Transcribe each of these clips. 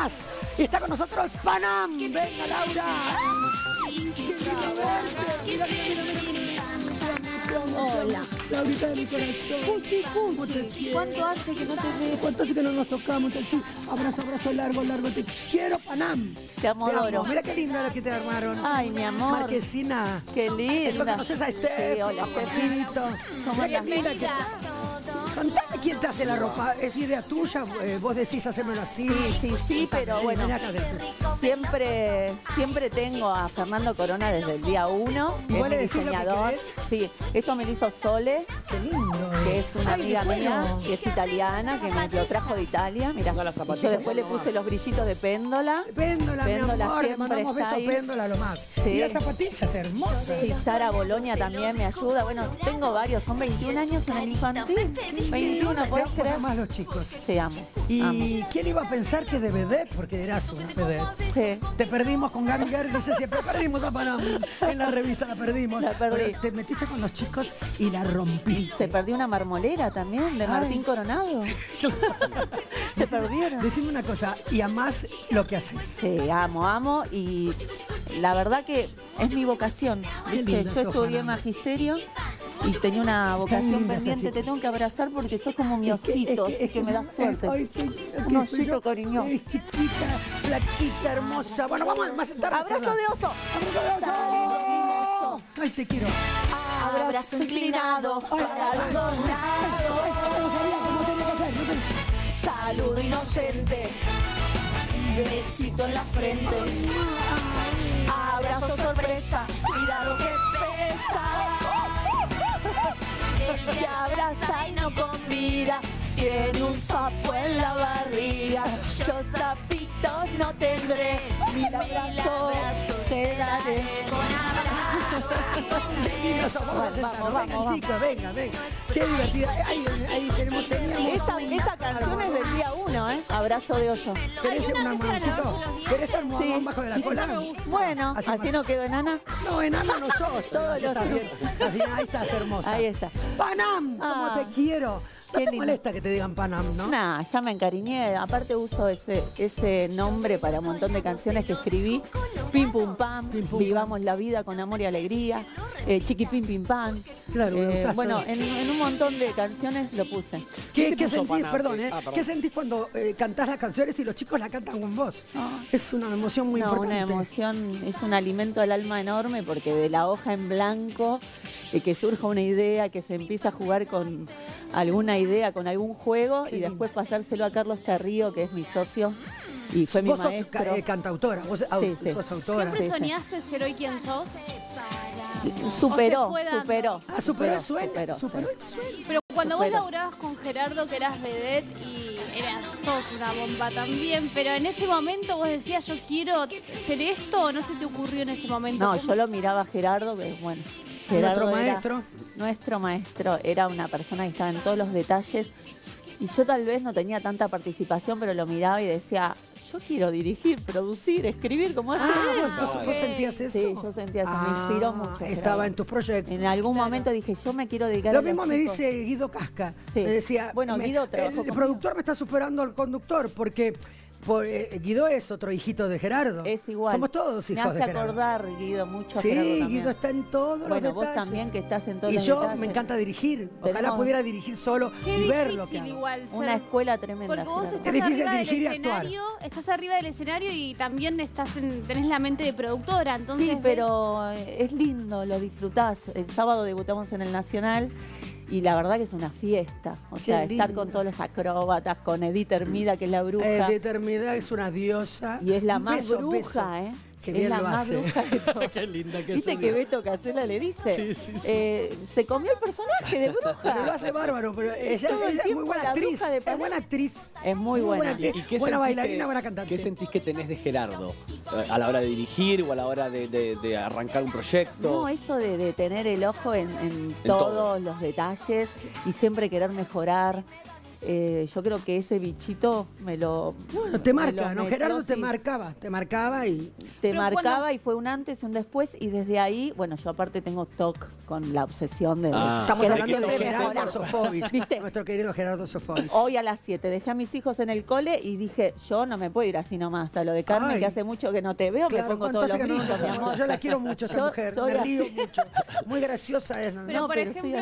más. Y está con nosotros Panam. Venga, Laura. Hola. Laurita de mi corazón. ¿Cuánto hace que no te veo? ¿Cuánto hace que no nos tocamos? Abrazo, abrazo largo, largo. Te quiero, Panam. Te amo, adoro. Mira qué linda lo que te armaron. Ay, mi amor. Marquesina. Qué linda. conoces a Steph. Sí, hola. ¿Cómo estás? Contame quién te hace la ropa. ¿Es idea tuya? Eh, ¿Vos decís hacérmelo así? Sí, sí, sí, pero bueno. Siempre, siempre tengo a Fernando Corona desde el día uno. ¿Y Es le mi decís lo que diseñador. Sí, esto me lo hizo Sole, Qué lindo. que es una Ay, amiga bueno. mía, que es italiana, que me lo trajo de Italia. Mira, y yo zapatillas después le puse los brillitos de péndola. Péndola, Péndola mi amor, le siempre mandamos está besos, péndola, lo más. Sí. Y las zapatillas hermosas. Sí, Sara Bolonia también me ayuda. Bueno, tengo varios, son 21 años en el infantil. 21, Te ¿puedes creer? más los chicos. Sí, amo. ¿Y amo. quién iba a pensar que de vedette? Porque eras una vedette. Sí. Te perdimos con Gaby Gary, dice siempre perdimos a Panam. En la revista la perdimos. La perdí. Pero te metiste con los chicos y la rompiste. Se perdió una marmolera también de Martín Coronado. Se perdieron. Decime una cosa, y amás lo que haces. Sí, amo, amo y la verdad que es mi vocación. Yo estudié magisterio y tenía una vocación pendiente. Te tengo que abrazar porque sos como mi Es que- osito, es así que me da suerte. Un osito cariñoso. Chiquita, flaquita, hermosa. Bueno, vamos a sentar. Abrazo de oso. Ay, te quiero. Abrazo inclinado para los dos Saludo inocente. Besito en la frente. Abrazo sorpresa. Cuidado que pesa. El que abraza y no convida. Tiene un sapo en la barriga. Yo sapitos no tendré. Mil abrazos te daré. Vamos. Vamos, vamos, venga, venga. Qué divertida. Ahí, ahí tenemos, teníamos. Esa, esa canción es del día uno, ¿eh? Abrazo de oso. ¿Querés un almohadoncito? ¿Querés almohadón Sí. bajo de la cola? Bueno, Así no quedo enana. No, enana no sos. Todos los días. Ahí estás hermosa. Ahí está. Panam, ¿cómo Ah, te quiero? No qué te lindo. molesta que te digan Panam, ¿no? Nah, ya me encariñé. Aparte uso ese, ese nombre para un montón de canciones que escribí. Pim pum pam, Pim, pum, vivamos la vida con amor y alegría. Eh, chiqui pim pim pam. Claro, Eh, bueno, en, en un montón de canciones lo puse. ¿Qué, sentís, Panam? perdón, eh? Ah, perdón. ¿Qué sentís cuando eh, cantás las canciones y los chicos la cantan con vos? Ah. Es una emoción muy no, importante. una emoción, es un alimento al alma enorme porque de la hoja en blanco, que surja una idea, que se empieza a jugar con alguna idea, con algún juego y después pasárselo a Carlos Carrillo, que es mi socio y fue mi Vos sos maestro. ca- eh, cantautora, vos au- Sí, sí. sos autora. ¿Siempre sí. soñaste ser hoy quien sos? Superó, superó. Ah, superó el sueño. superó, el sueño. Pero cuando vos laburabas con Gerardo, que eras vedette y eras, sos una bomba también, pero en ese momento vos decías, yo quiero ser esto, o no se te ocurrió en ese momento? No, ¿Cómo- yo lo miraba a Gerardo, que bueno. Nuestro Gerardo era- maestro. nuestro maestro era una persona que estaba en todos los detalles y yo tal vez no tenía tanta participación, pero lo miraba y decía, yo quiero dirigir, producir, escribir, como hace Ah, vos, sentías eso. Sí, yo sentía eso, me inspiró mucho, Estaba Gerardo. en tus proyectos. En algún momento dije, yo me quiero dedicar Lo a mismo me dice Guido Casca. Sí. Me decía, Bueno, me- Guido trabajó El conmigo. productor me está superando al conductor porque por, eh, Guido es otro hijito de Gerardo. Es igual. Somos todos Me hijos hace de Gerardo. acordar, Guido, mucho a Sí, Gerardo. Guido está en todos Bueno, los vos detalles. también que estás en todos Y los yo detalles. me encanta dirigir. Ojalá Tenemos- pudiera dirigir solo Qué y ver lo que difícil hago. igual ser. Una escuela tremenda. Porque vos estás Es arriba del y escenario, estás arriba del escenario y también estás en- tenés la mente de productora, entonces Sí, ves- pero eh, es lindo, lo disfrutás. El sábado debutamos en el Nacional y la verdad que es una fiesta. O Qué sea, estar con todos los acróbatas, con Edith Hermida, que es la bruja. Eh, determinada es una diosa. y es la Un más beso, bruja, beso. ¿eh? Qué es bien la lo más hace. bruja de todas. Qué linda que ¿Viste es. que Beto Casella le dice? Sí, sí, sí. Eh, se comió el personaje de bruja. Pero lo hace bárbaro, pero ella, todo el ella es muy buena actriz. Es buena actriz. Es muy buena. actriz, ¿Y qué buena sentís bailarina, que- buena cantante. ¿Qué sentís que tenés de Gerardo? Eh, A la hora de dirigir o a la hora de, de- de arrancar un proyecto. No, eso de, de tener el ojo en, en todo. todos los detalles y siempre querer mejorar. Eh, yo creo que ese bichito me lo. Bueno, te marca, ¿no? metió, Gerardo te marcaba, te marcaba y Te Pero marcaba cuando- y fue un antes y un después y desde ahí, bueno, yo aparte tengo TOC con la obsesión de... Ah. estamos que hablando de Gerardo. Sofovich, ¿Viste? nuestro querido Gerardo Sofovich. Hoy a las 7 dejé a mis hijos en el cole y dije, yo no me puedo ir así nomás. A lo de Carmen, Ay. que hace mucho que no te veo, Claro, me pongo ¿cuánto todos los que no mi amor. Yo la quiero mucho a esta mujer, me río así. mucho. Muy graciosa es, ¿no? Pero No, por pero ejemplo,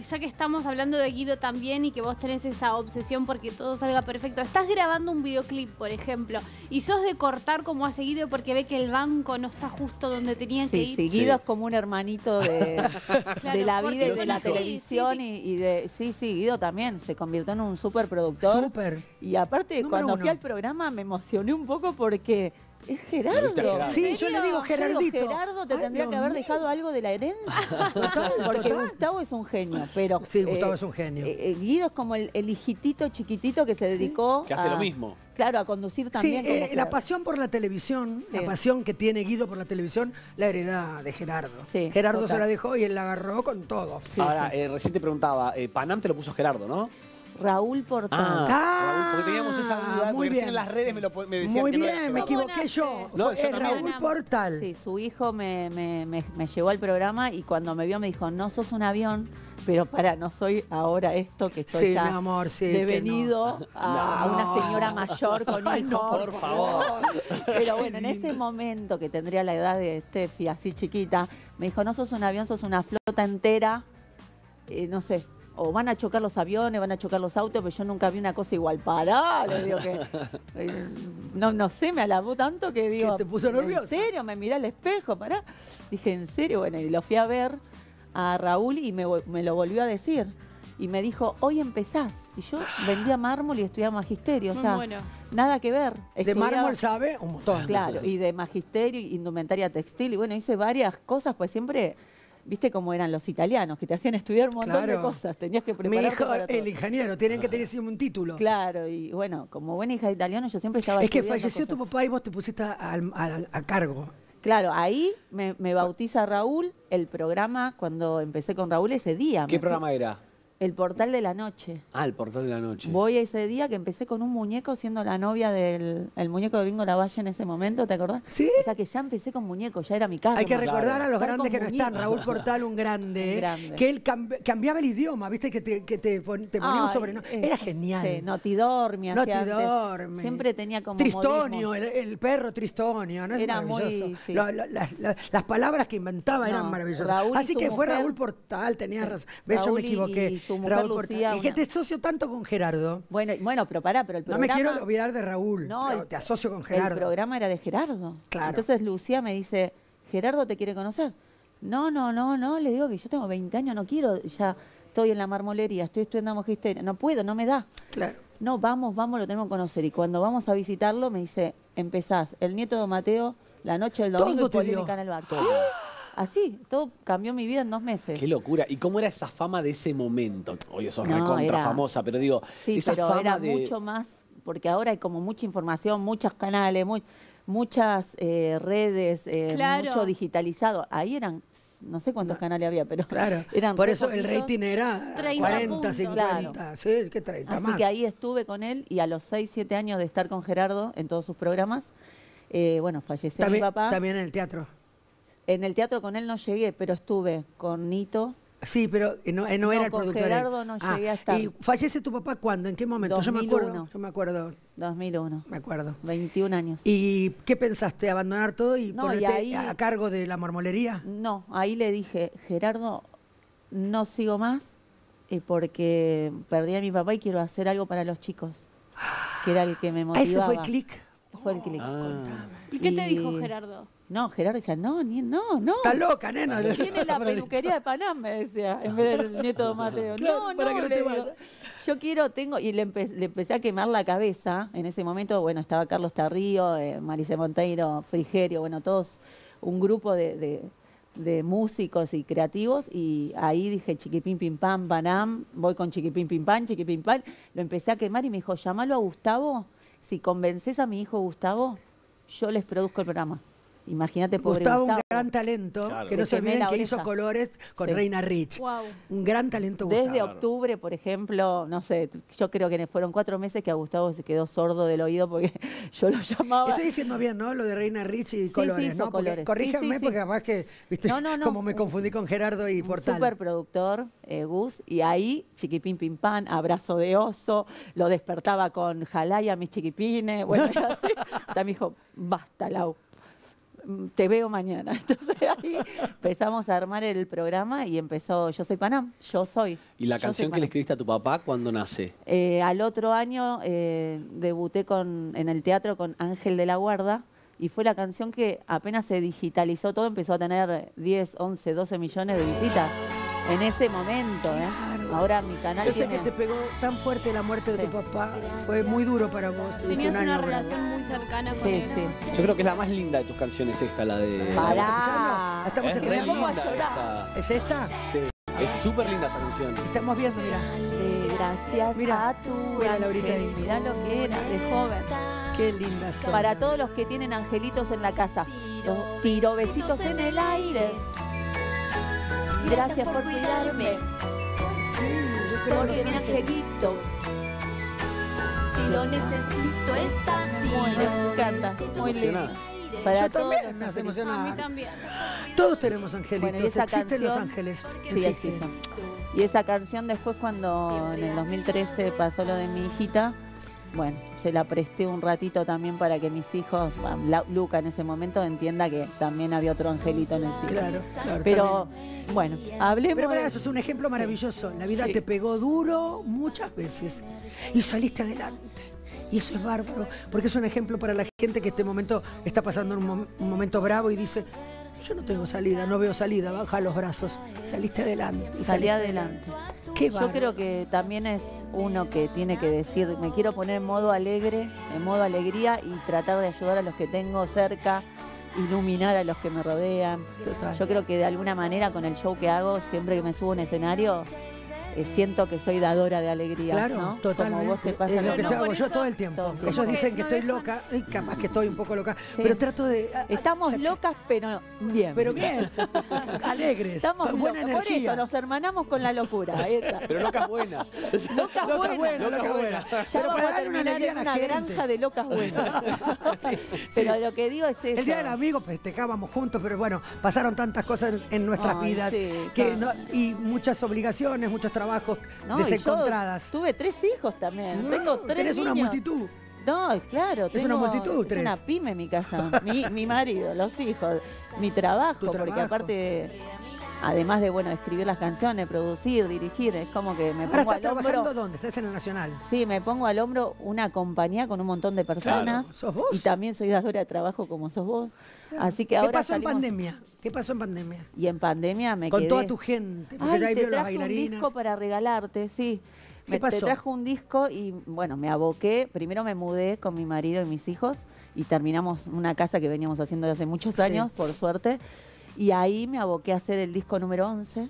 ya que estamos hablando de Guido también y que vos tenés esa obsesión porque todo salga perfecto, estás grabando un videoclip, por ejemplo, y sos de cortar como hace Guido porque ve que el banco no está justo donde tenía que ir. sí, Sí. Guido es como un hermanito de, Claro, de la vida y de la televisión Sí, sí, Y, y de... Sí, sí, Guido también se convirtió en un súper productor. Súper. Y aparte, Número cuando uno. fui al programa me emocioné un poco porque es ¿Lo viste a Gerardo. Gerardo? Sí, ¿En yo le digo Gerardito. Gerardo te Ay, tendría Dios que haber mío. dejado algo de la herencia. Total, Porque total. Gustavo es un genio, pero. Sí, Gustavo es un genio. eh, eh, Guido es como el, el hijitito chiquitito que se dedicó. Que hace a- lo mismo. Claro, a conducir Sí, también. como eh, la pasión por la televisión, Sí. la pasión que tiene Guido por la televisión, la heredad de Gerardo. Sí, Gerardo total. se la dejó y él la agarró con todo. Sí, Ahora, sí. eh, recién te preguntaba, eh, Panam te lo puso Gerardo, ¿no? Raúl Portal. Ah, Ah, Raúl, porque teníamos esa duda, muy bien. en las redes me, lo, po- me decían Muy que no era bien, me equivoqué yo. No, eh. Raúl Portal. Sí, su hijo me, me- me- me llevó al programa y cuando me vio me dijo, no sos un avión, pero para, no soy ahora esto que estoy Sí, ya mi amor, sí, que devenido a, a una No. señora mayor con hijos. no, por favor. Pero bueno, en ese momento que tendría la edad de Steffi, así chiquita, me dijo, no sos un avión, sos una flota entera, eh, no sé, o van a chocar los aviones, van a chocar los autos, pero yo nunca vi una cosa igual. Pará, le digo que... eh, no, no sé, me alabó tanto que digo... te puso nerviosa? ¿En serio? Me miré al espejo, pará. Dije, ¿en serio? Bueno, y lo fui a ver a Raúl y me, lo volvió a decir. Y me dijo, hoy empezás. Y yo vendía mármol y estudiaba magisterio. O sea, bueno. nada que ver. De mármol sabe un montón. Claro, y de magisterio, y indumentaria textil, y bueno, hice varias cosas, pues siempre, viste cómo eran los italianos, que te hacían estudiar un montón de cosas, tenías que Mi prepararte hijo, para todo. el ingeniero, tienen que tener siempre un título. Claro, y bueno, como buena hija de italiano, yo siempre estaba Es que falleció tu papá y vos te pusiste al- al- a cargo. Claro, ahí me, me bautiza Raúl, el programa, cuando empecé con Raúl ese día. ¿Qué fui- programa era? El Portal de la Noche. Ah, el portal de la noche. Voy a ese día que empecé con un muñeco siendo la novia del el muñeco de Bingo Lavalle en ese momento, ¿te acordás? Sí. O sea que ya empecé con muñeco, ya era mi casa. Hay que Claro. recordar a los Estar grandes que no están. Raúl Portal, un grande, Un grande. que él cambi- cambiaba el idioma, ¿viste? Que te, que te, pon- te ponía un Ay, sobrenombre. es- Era genial. Sí, Notidormi hacía antes. Notidormi. Siempre tenía como Tristonio, el, el perro Tristonio, ¿no? Es Era maravilloso. muy- sí. Lo- lo- las, las- las palabras que inventaba eran maravillosas. Raúl Así que fue mujer- Raúl Portal, tenías Sí. razón. ¿Ves? Yo me equivoqué. y su mujer Raúl Lucía, Portal. Y que una- te asocio tanto con Gerardo. Bueno, bueno, pero pará, pero el No programa... me quiero olvidar de Raúl. No, el- te asocio con El Gerardo. programa era de Gerardo. Claro. Entonces Lucía me dice, Gerardo te quiere conocer. No, no, no, no, le digo que yo tengo 20 años, no quiero, ya estoy en la marmolería, estoy estudiando magisterio, no puedo, no me da. Claro. No, vamos, vamos, lo tenemos que conocer. Y cuando vamos a visitarlo, me dice, empezás, el nieto de Mateo, la noche del domingo Todo y polémica en el bar. Así, todo cambió mi vida en dos meses. Qué locura. ¿Y cómo era esa fama de ese momento? Oye, sos No, recontra era- famosa, pero digo, Sí, esa pero fama era de... mucho más, porque ahora hay como mucha información, muchos canales, muy- muchas eh, redes, eh, Claro. mucho digitalizado. Ahí eran, no sé cuántos canales había, pero Claro. eran Por eso el rating era 30 40, puntos. 50. Sí, que 30 Así más. que ahí estuve con él y a los 6, 7 años de estar con Gerardo en todos sus programas, eh, bueno, falleció también, mi papá. también en el teatro. En el teatro con él no llegué, pero estuve con Nito. Sí, pero eh, no, eh, no No, era el con productor. Gerardo no llegué a estar. ¿Y fallece tu papá cuándo? ¿En qué momento? Yo me acuerdo. 2001. Yo me acuerdo. 2001, Me acuerdo. 21 años. ¿Y qué pensaste? ¿Abandonar todo y No, ponerte y ahí- a cargo de la marmolería? No, ahí le dije, Gerardo, no sigo más eh, porque perdí a mi papá y quiero hacer algo para los chicos, que era el que me Ah, motivaba. ese fue el clic. Fue el clic. Ah. ¿Y qué te dijo Gerardo? No, Gerardo decía, no, ni, no, no. Está loca, nena. Tiene la peluquería de Panam, me decía, en vez del nieto de Mateo. Claro, no, para no, que no digo, yo quiero, tengo, y le, empe- le empecé a quemar la cabeza. En ese momento, bueno, estaba Carlos Tarrío, eh, Marisa Monteiro, Frigerio, bueno, todos, un grupo de, de- de músicos y creativos, y ahí dije chiquipim pim pam, Panam, voy con chiquipim pim pam, chiquipim pam, lo empecé a quemar y me dijo, llamalo a Gustavo, si convences a mi hijo Gustavo, yo les produzco el programa. Imagínate, pobre Gustavo, Gustavo. un gran talento, Claro. que no se olviden que hizo colores con Sí. Reina Rich. Wow. Un gran talento Gustavo. Desde octubre, por ejemplo, no sé, yo creo que fueron cuatro meses que a Gustavo se quedó sordo del oído porque yo lo llamaba. Estoy diciendo bien, ¿no? Lo de Reina Rich y Sí, colores, sí, ¿no? Porque- colores. sí, sí. porque capaz que, viste, No, no, no. como me confundí con Gerardo y un Portal. superproductor, eh, Gus, y ahí, chiquipín pim pam, abrazo de oso, lo despertaba con jalaya mis chiquipines, bueno, y así. Hasta me dijo, basta, Lau, te veo mañana. Entonces ahí empezamos a armar el programa y empezó Yo soy Panam, yo soy. ¿Y la canción que le escribiste a tu papá cuándo nace? Eh, al otro año eh, debuté con, en el teatro con Ángel de la Guarda y fue la canción que apenas se digitalizó todo, empezó a tener 10, 11, 12 millones de visitas en ese momento. ¿eh? Ahora mi canal Yo sé tiene... que te pegó tan fuerte la muerte de Sí. tu papá. Fue muy duro para vos. Tenías un una bravo. relación muy cercana con Sí, él. sí. Yo creo que es la más linda de tus canciones esta, la de... Pará. ¿La estamos Es escuchando? linda esta. ¿Es esta? Sí, es súper linda esa canción. Estamos viendo, mira. Gracias Mira, a tu mira, Laurita ángel. Mirá lo que era de joven. Qué linda son. Para todos los que tienen angelitos en la casa, los tiro besitos en el aire. Gracias por cuidarme, porque que mi angelito. Si lo necesito está Me encanta, muy lindo. Para Yo todos también los me hace angelitos. A mí emocionar. también. Todos tenemos angelitos. Bueno, y esa Existen los canción- ángeles. Sí, existen. Y esa canción después cuando en el 2013 pasó lo de mi hijita, bueno, se la presté un ratito también para que mis hijos, la- Luca en ese momento entienda que también había otro angelito en el cielo. Claro, claro. Pero bueno, hablemos Pero para eso es un ejemplo maravilloso. La vida Sí. te pegó duro muchas veces y saliste adelante. Y eso es bárbaro, porque es un ejemplo para la gente que este momento está pasando un, mom- un momento bravo y dice, yo no tengo salida, no veo salida, baja los brazos, saliste adelante. Salí saliste adelante. Qué Yo creo que también es uno que tiene que decir, me quiero poner en modo alegre, en modo alegría y tratar de ayudar a los que tengo cerca, iluminar a los que me rodean. Total. Yo creo que de alguna manera con el show que hago, siempre que me subo a un escenario, eh, siento que soy dadora de alegría, Claro, ¿no? totalmente. Como vos te pasa es lo que no, hago yo todo el tiempo. Todo el tiempo. Ellos dicen que no estoy dejan- loca, y capaz que estoy un poco loca, Sí. pero trato de... ah, Estamos se- locas, pero bien. Pero bien, alegres, Estamos con buena locas. Por energía. eso nos hermanamos con la locura. Pero locas buenas. Locas Loca buenas. buena, loca buena. Ya Pero vamos a terminar en una gente. granja de locas buenas. Pero lo que digo es eso. El día del amigo festejábamos juntos, pero bueno, pasaron tantas cosas en, en nuestras Ay, vidas que claro. y muchas obligaciones, muchos trabajos No, y yo desencontradas. tuve tres hijos también. Tengo tres Tenés una niños. multitud. No, claro. Es una multitud, es tres. una pyme mi casa. Mi, mi marido, los hijos, mi trabajo. Tu Porque trabajo. aparte, además de bueno escribir las canciones, producir, dirigir, es como que me Ahora pongo estás al trabajando hombro. dónde? Estás en el Nacional. Sí, me pongo al hombro una compañía con un montón de personas. Claro, sos vos. Y también soy dadora de trabajo como sos vos. Así que ¿Qué ahora pasó salimos- en pandemia? ¿Qué pasó en pandemia? Y en pandemia me Con quedé. toda tu gente. Porque Ay, te traje un disco para regalarte, sí. ¿Qué Me, te pasó? trajo un disco y bueno, me aboqué. Primero me mudé con mi marido y mis hijos y terminamos una casa que veníamos haciendo desde hace muchos Sí. años, por suerte. Y ahí me aboqué a hacer el disco número 11.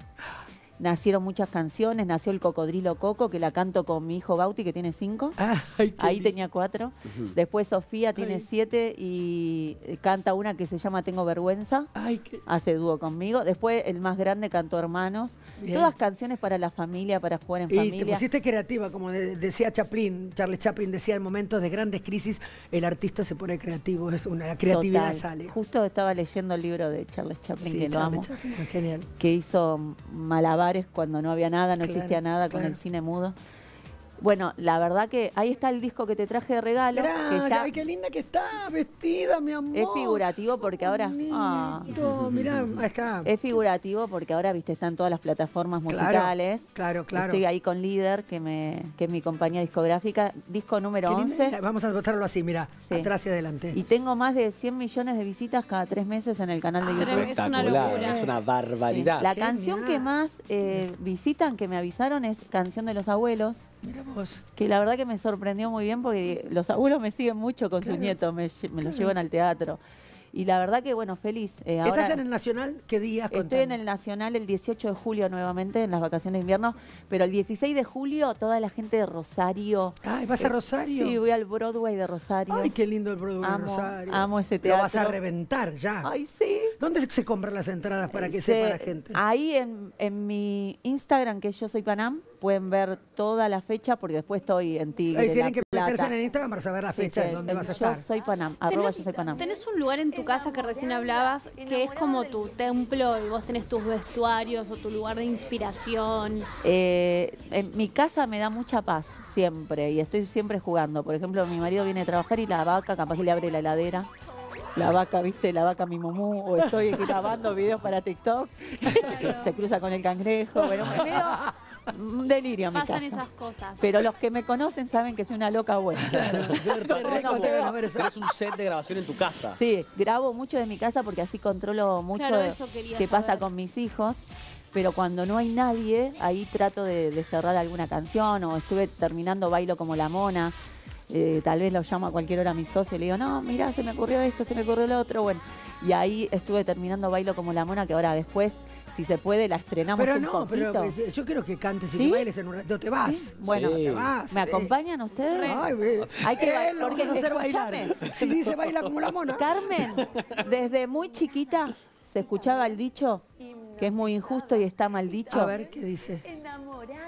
Nacieron muchas canciones, nació el Cocodrilo Coco, que la canto con mi hijo Bauti, que tiene cinco. Ay, qué Ahí lindo. tenía cuatro. Después Sofía tiene Ay. siete y eh, canta una que se llama Tengo Vergüenza Ay, qué... hace dúo conmigo. Después el más grande cantó Hermanos. Bien. Todas canciones para la familia, para jugar en Y te familia. pusiste creativa, como de- decía Chaplin, Charles Chaplin decía, en momentos de grandes crisis el artista se pone creativo, es una la creatividad Total. sale. Justo estaba leyendo el libro de Charles Chaplin, Sí, que lo Charles amo, Chaplin, es genial. que hizo cuando no había nada, no Claro, existía nada con el cine mudo. Bueno, la verdad que ahí está el disco que te traje de regalo, Gracias, que ya ay, qué linda que está vestida, mi amor. es figurativo porque ahora... ah, mirá, acá. es figurativo porque ahora, viste, están todas las plataformas musicales. Claro, claro. Estoy ahí con Líder, que, me, que es mi compañía discográfica, disco número Qué linda. 11. Vamos a botarlo así, mira, Sí. atrás y adelante. Y tengo más de 100 millones de visitas cada tres meses en el canal de Ah, YouTube. Es una Espectacular, locura. es una Sí. barbaridad. La Genial. canción que más eh, visitan, que me avisaron, es Canción de los Abuelos, Mira vos. que la verdad que me sorprendió muy bien porque los abuelos me siguen mucho con sus nietos, me, los llevan al teatro. Y la verdad que, bueno, feliz. Eh, ¿Estás ahora en el Nacional? ¿Qué día? Estoy en el Nacional el 18 de julio nuevamente, en las vacaciones de invierno, pero el 16 de julio toda la gente de Rosario. Ay, ¿vas a eh, Rosario? Sí, voy al Broadway de Rosario. Ay, qué lindo el Broadway de Rosario. amo ese Lo vas a teatro. reventar ya. Ay, sí. ¿Dónde se compran las entradas para que Se- sepa la gente? Ahí en, en mi Instagram, que yo soy Panam, pueden ver toda la fecha porque después estoy en Tigre, Ahí tienen La que meterse Plata. en el Instagram para saber las Sí, fechas sí, donde el vas a Yo estar. soy Panam, arroba ¿Tenés, yo soy Panam. tenés un lugar en tu casa que recién hablabas que es como tu templo y vos tenés tus vestuarios o tu lugar de inspiración. Eh, en mi casa me da mucha paz siempre y estoy siempre jugando. Por ejemplo, mi marido viene a trabajar y la vaca, capaz que le abre la heladera. La vaca, viste, la vaca mi momú, o estoy grabando videos para TikTok, se cruza con el cangrejo, bueno, me medio un delirio en mi Pasan casa. esas cosas. Pero los que me conocen saben que soy una loca buena. Tenés un set de grabación en tu casa. Sí, grabo mucho de mi casa porque así controlo mucho Claro, eso qué pasa saber. con mis hijos. Pero cuando no hay nadie, ahí trato de, de cerrar alguna canción o estuve terminando Bailo como la mona. Eh, tal vez lo llamo a cualquier hora a mi socio y le digo, no, mira, se me ocurrió esto, se me ocurrió lo otro. Bueno, y ahí estuve terminando Bailo como la mona, que ahora después, si se puede, la estrenamos Pero un no, poquito. pero eh, yo quiero que cantes y ¿Sí? que bailes en un rato. Te vas. Sí, bueno, te vas. ¿me eh. acompañan ustedes? Ay. Hay que Eh, lo porque, hacer bailar. escúchame. Si dice baila como la mona. Carmen, desde muy chiquita se escuchaba el dicho que es muy injusto y está mal dicho. A ver, ¿qué dice?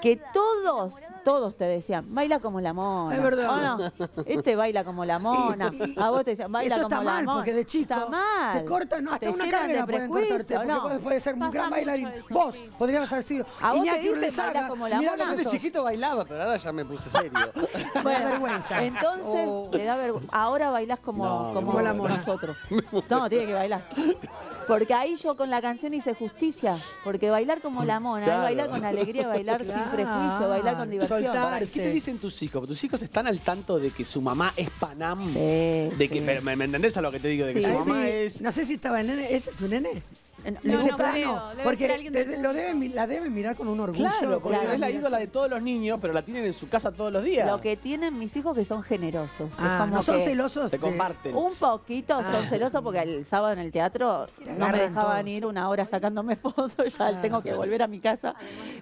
Que todos, todos te decían, baila como la mona. Es verdad. ¿O no? Este baila como la mona. A vos te decían, baila Eso como está la mal, mona. porque de chico Está mal. te cortan, no, hasta Te una carrera de pueden cortarte, porque ¿no? puedes ser un gran bailarín. eso, vos sí. podrías haber sido A vos te Iñaki dicen Urlesaga. baila como la mona. que de chiquito bailaba, pero ahora ya me puse serio. Me da vergüenza. Entonces, Oh. te da vergüenza. Ahora bailás como, No, como, como la mona. nosotros. No, tiene que bailar. Porque ahí yo con la canción hice justicia. Porque bailar como la mona Claro. es bailar con alegría, bailar sin prejuicio, bailar con diversión. Soltar. Pará, ¿y ¿Qué te dicen tus hijos? ¿Tus hijos están al tanto de que su mamá es Panam? Sí, De que, sí. ¿me, me entendés a lo que te digo? De que Sí. su mamá es... No sé si estaba el nene. ¿Es tu nene? No, no creo, debe porque ser alguien te- del lo deben, mi- la deben mirar con un orgullo. Claro, porque Claro. es la ídola de todos los niños, pero la tienen en su casa todos los días. Lo que tienen mis hijos que son generosos. Es Ah, como no son que celosos. Te de- comparten. Un poquito Ah. son celosos porque el sábado en el teatro no me agarran dejaban todos. ir una hora sacándome fotos, ya Ah. tengo que volver a mi casa.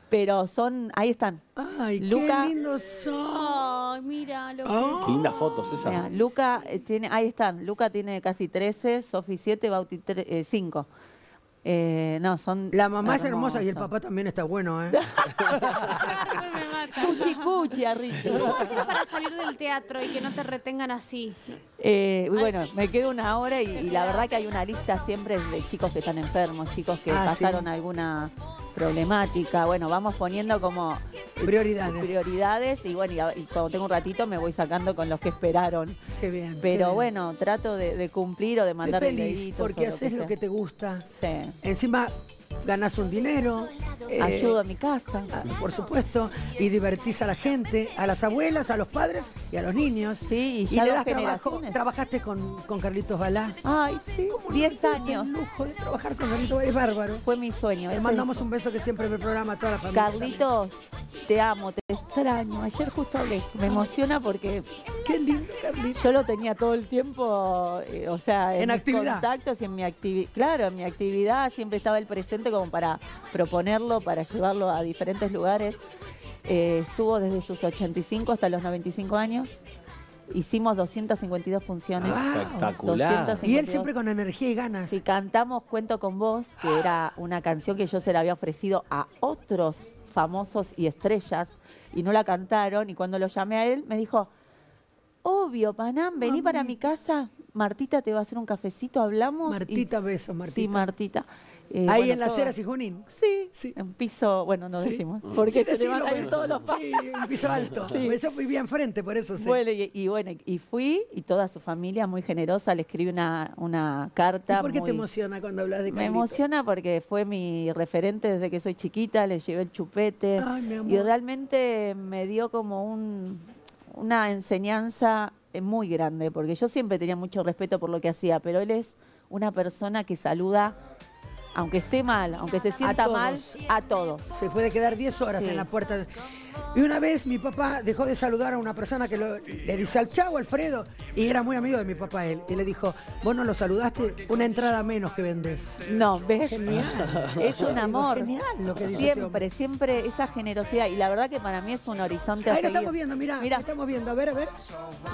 Pero son, ahí están. Ay, Luca- qué lindos son. Ay, mira lo que. Qué lindas fotos esas. Mira, Luca eh, tiene, ahí están. Luca tiene casi 13, Sofi 7, Bauti 5. Eh, no, son. La mamá es hermosa y el papá también está bueno, ¿eh? Carmen me mata. Cuchi cuchi arriba. ¿Cómo haces para salir del teatro y que no te retengan así? Eh, y bueno, me quedo una hora y, y la verdad que hay una lista siempre de chicos que están enfermos, chicos que Ah, pasaron sí. alguna problemática. Bueno, vamos poniendo como Prioridades. prioridades y bueno, y, y cuando tengo un ratito me voy sacando con los que esperaron. Qué bien. qué Pero bien. bueno, trato de, de cumplir o de mandar feliz porque haces lo que te gusta. Sí. Encima ganas un dinero. eh, Ayudo a mi casa. por supuesto, y divertís a la gente, a las abuelas, a los padres y a los niños. Sí, y ya le das trabajo. generaciones. Trabajaste con, con Carlitos Balá. Ay, sí, ¿Cómo no 10 tuviste años. El lujo de trabajar con Carlitos es bárbaro. Fue mi sueño. Le mandamos un beso que siempre me programa a toda la familia. Carlitos, te amo, te extraño. Ayer justo hablé. Me emociona porque Qué lindo, Carlitos. yo lo tenía todo el tiempo, eh, o sea, en, En mis actividad. contactos y en mi actividad. Claro, en mi actividad siempre estaba el presente como para proponerlo, para llevarlo a diferentes lugares. Eh, estuvo desde sus 85 hasta los 95 años. Hicimos 252 funciones. Ah, Espectacular. 252. Y él siempre con energía y ganas. Si cantamos Cuento con vos, que era una canción que yo se la había ofrecido a otros famosos y estrellas y no la cantaron. Y cuando lo llamé a él, me dijo, obvio, Panam, vení para mi casa. Martita te va a hacer un cafecito, hablamos. Y- Martita, besos, Martita. Sí, Martita. Eh, Ahí bueno, en las. Heras y Junín. Sí, Sí. en piso, bueno, no Sí. decimos, porque Sí, se le van porque- todos los Sí, en piso alto. Sí. Yo vivía enfrente, por eso sí. Bueno, y, y bueno, y fui y toda su familia muy generosa le escribí una, una carta. ¿Y por qué te emociona cuando hablas de Me Carlitos? emociona porque fue mi referente desde que soy chiquita, le llevé el chupete Ay, mi amor. y realmente me dio como un, una enseñanza eh, muy grande, porque yo siempre tenía mucho respeto por lo que hacía, pero él es una persona que saluda aunque esté mal, aunque se sienta mal, a todos. Se puede quedar 10 horas Sí. en la puerta. Y una vez mi papá dejó de saludar a una persona que lo- le dice al chavo Alfredo, y era muy amigo de mi papá él, y le dijo, vos no lo saludaste, una entrada menos que vendés. No, ¿ves? Genial. Es un Digo, amor. Genial lo que dice este Siempre, siempre esa generosidad. Y la verdad que para mí es un horizonte a Ahí lo seguir. estamos viendo, mira, estamos viendo, a ver, a ver.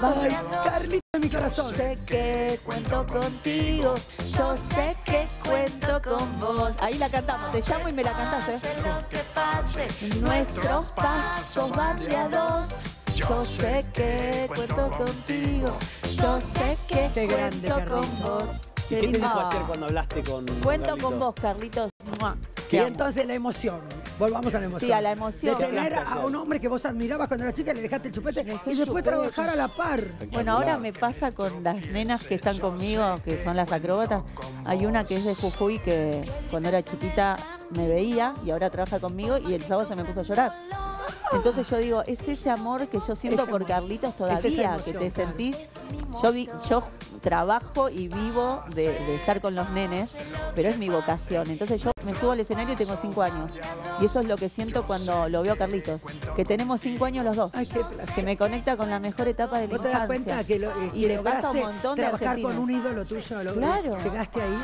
Ay, corazón. sé que cuento contigo, yo sé que cuento con vos. Ahí la cantamos, te llamo y me la cantás, ¿eh? Nuestros pasos van de a dos. Yo sé que cuento contigo, yo sé que Qué grande, cuento con vos. ¿Y qué te dijo ayer cuando hablaste con Cuento con vos, Carlitos. Mua. Y amo. entonces la emoción. Volvamos a la emoción. Sí, a la emoción. De tener ¿Qué hablaste a un hombre que vos admirabas cuando eras chica, le dejaste el chupete y después trabajar a la par. Bueno, ahora me pasa con las nenas que están conmigo, que son las acróbatas. Hay una que es de Jujuy que cuando era chiquita me veía y ahora trabaja conmigo y el sábado se me puso a llorar. Entonces yo digo, es ese amor que yo siento por. Carlitos Es todavía, emoción, que te sentís. Yo vi, yo trabajo y vivo de, de estar con los nenes, pero es mi vocación. Entonces yo me subo al escenario y tengo cinco años. Y eso es lo que siento cuando lo veo a Carlitos, que tenemos cinco años los dos. Ay, qué. Se me conecta con la mejor etapa de la ¿Vos te das infancia. cuenta que, lo, eh, y que le pasa a un montón de trabajar argentinos. con un ídolo tuyo? lo- Claro. Llegaste ahí.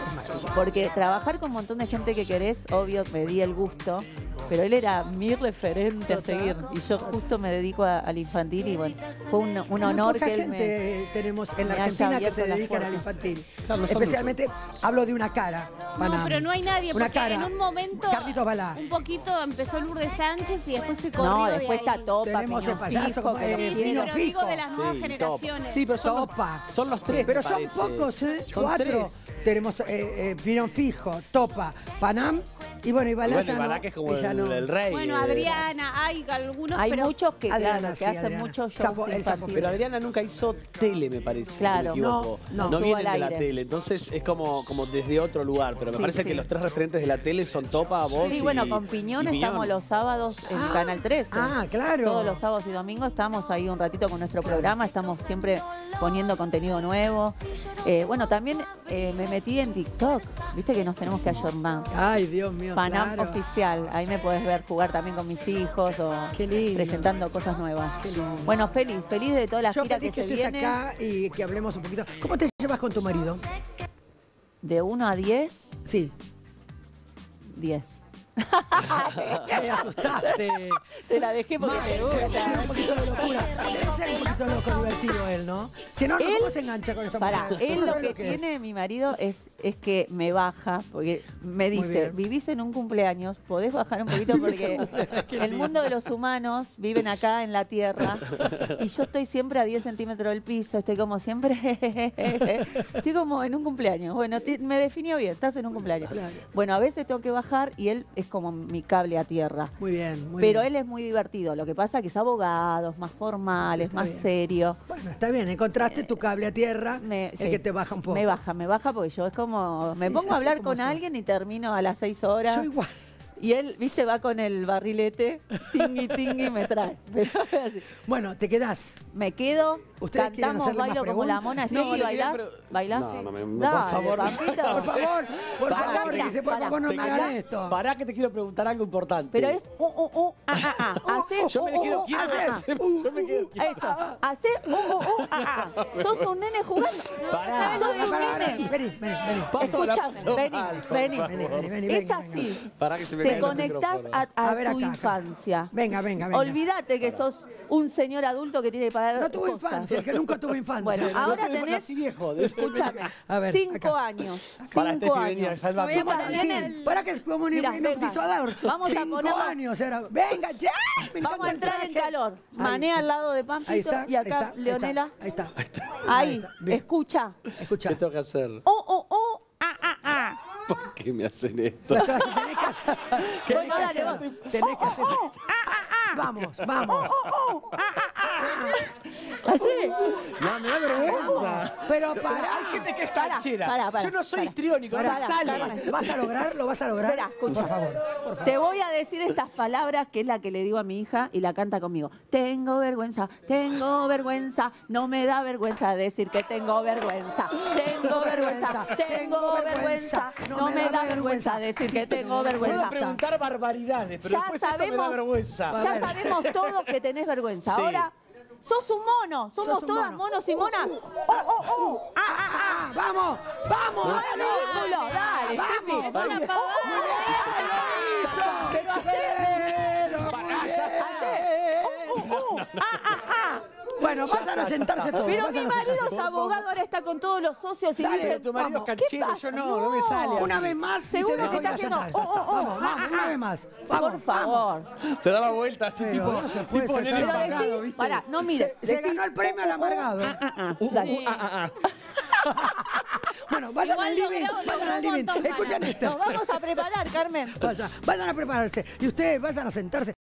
Porque trabajar con un montón de gente que querés, obvio, me di el gusto, pero él era mi referente a seguir. Y yo justo me dedico a- al infantil y bueno, fue un, honor poca que él gente me... tenemos en la Argentina que se dedican al infantil. Especialmente hablo de una cara. No, pero no hay nadie, Una porque cara. en un momento Carlitos Balá. un poquito empezó Lourdes Sánchez y después se corrió No, de después está. Topa, Tenemos el payaso, Fijo, como- que Sí, sí, pero digo de las Sí, nuevas top. generaciones. Sí, pero son los, Topa. son los tres, Pero son parece. pocos, ¿eh? Son Cuatro. tres. Tenemos eh, eh, Fijo, Topa, Panam y bueno, y Y Balá bueno, no, que es como el, no. el rey. Bueno, Adriana, hay algunos, Hay pero muchos que, Adriana, claro, sí, que hacen muchos shows Sapo-. Pero Adriana nunca hizo tele, me parece, Claro. si no me equivoco. No, no. Vienen de la tele, entonces es como, como desde otro lugar. Pero me Sí, parece sí. que los tres referentes de la tele son Topa, vos Sí, y bueno, con Piñón estamos los sábados en Ah, Canal 13. ah, claro. Todos los sábados y domingos estamos ahí un ratito con nuestro programa, estamos siempre poniendo contenido nuevo. Eh, bueno, también eh, me metí en TikTok, viste que nos tenemos que ayornar. Ay, Dios mío, Panam claro. oficial, ahí me puedes ver jugar también con mis hijos o presentando cosas nuevas. Qué lindo. Bueno, feliz, feliz de toda la Yo feliz que, que se estés viene. acá y que hablemos un poquito. ¿Cómo te llevas con tu marido? De 1 a 10, Sí. 10. Me asustaste. Te la dejé porque Mal, sí, gusta. un poquito de locura. Ser un poquito loco divertido él, ¿no? Si no, no, Él- ¿cómo se engancha con esta Para, mujer? él ¿No lo que es? tiene mi marido es, es que me baja, porque me dice, vivís en un cumpleaños, podés bajar un poquito porque el mundo de los humanos viven acá en la tierra y yo estoy siempre a 10 centímetros del piso, estoy como siempre, estoy como en un cumpleaños. Bueno, te- me definió bien, estás en un cumpleaños. Bueno, a veces tengo que bajar y él es como mi cable a tierra. Muy bien, muy Pero bien. él es muy divertido, lo que pasa que es abogado, es más formal, es más bien. serio. Bueno, está bien, encontraste tu cable a tierra, Me- el sí. que te baja un poco. Me baja, me baja porque yo es como. Me pongo a hablar con sos. alguien y termino a las seis horas. Yo igual. Y él, viste, va con el barrilete, tingui, tingui, me trae. Pero así. Bueno, te quedás. Me quedo, ¿Ustedes quieren cantamos, bailo como la mona. No, Steffi, ¿bailás? ¿Bailás? No, no, me- me- por Dale, favor. Pampito. Por favor, por Acá, favor, mirá, dice, por pará. favor, no Te me hagan esto. Pará que te quiero preguntar algo importante. Pero es uh, uh, uh, ah, ah, ah. Hacé, Yo me uh, quedo uh, quieto. ah, ah, Yo me quedo quieto. Eso, hacé, uh, uh, uh, ah, ah. ¿Sos un nene jugando? Pará. ¿Sos un nene? Vení, vení, vení. Escuchame, vení, por vení. Es así. Pará que se me Te conectás a, a A ver, tu acá, acá. infancia. Venga, venga, venga. Olvídate que sos un señor adulto que tiene que pagar No tuvo cosas. infancia, el que nunca tuvo infancia. Bueno, No ahora dejo tenés, así viejo. escúchame, A ver, cinco acá. años. Para cinco Steffi, años. salva- a poner vienen- el- Para que es como un venga. hipnotizador. Vamos a Cinco ponerla- años era. Venga, ya. me Vamos a entrar en calor. Está. al lado de Pampito y acá Leonela. Ahí está. Ahí escucha. Escucha. ¿Qué tengo que hacer? Oh, oh, oh, ah, ah, ah. ¿Por qué me hacen esto? Dale, vos. Tenés que hacer. Oh, ah, ah, ah. Vamos, vamos. Oh, ah, ah. Así. No, me da vergüenza. Pero pará. Hay gente que es canchera. Yo no soy histriónico, no sale. pará. ¿Lo vas a lograr? ¿Lo vas a lograr? Espera, escucha. Por favor, por favor. Te voy a decir estas palabras que es la que le digo a mi hija y la canta conmigo. Tengo vergüenza, tengo vergüenza, no me da vergüenza decir que tengo vergüenza. Tengo vergüenza tengo vergüenza, no me da vergüenza decir que tengo Puedo vergüenza. preguntar barbaridades, pero Ya después esto me da sabemos, vergüenza. ya sabemos todos que tenés vergüenza. Sí. Ahora, sos un mono, somos todas mono. monos y monas. ¡Oh, oh, oh! ¡Ah, ah, ah! Ah, vamos, vamos, ¡No dale. ridículo! ¡Dale, Vamos. Steffi! Es una pavada. Pero hacé- hacé- ¡Uh, uh, uh! ¡Ah, ah, ah! Bueno, vayan a sentarse todos. Pero mi marido es abogado, ahora está con todos los socios y Dale, dice, tu marido es ¿qué canchero, pasa? yo no, no me sale. Una vez más. Seguro que está haciendo, oh, oh, oh, Vamos, vamos, una vez más. Vamos, Por favor. Se daba vuelta así, Pero tipo, no se puede tipo ser embargado, ¿viste? pará, no mire. Se, se ganó el premio al amargado. Bueno, vayan Igual al living, vayan al living. Ana. esto. Nos vamos a preparar, Carmen. Vayan, vayan a prepararse. Y ustedes vayan a sentarse.